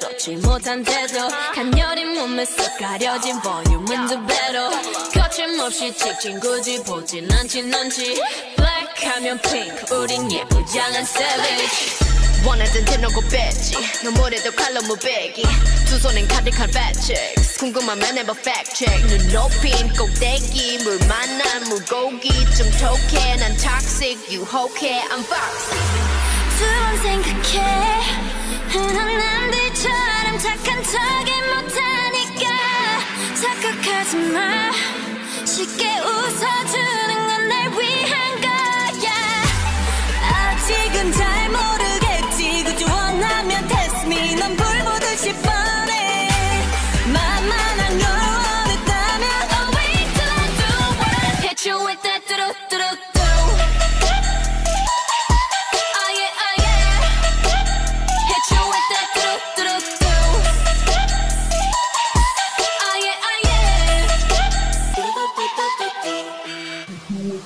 놓지 못한 태도 간녀린 몸에 쏙 가려진 볼륨은 두 배로. 거침없이 찍힌 굳이 보진 않지 Black 하면 pink 우린 예쁘장한 savage. 원하던 대놓고 뺐지. 너무래도 칼로 무배기. 두 손엔 가득한 checks 궁금하면 해봐 check. 눈 높인 꼭대기 물 만난 물고기. 좀 톡해 난 toxic 유혹해 I'm foxy. 두번 생각해 착한 척이 못하니까 착각하지 마. 쉽게 웃어주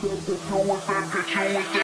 that, get you with that, get you with that.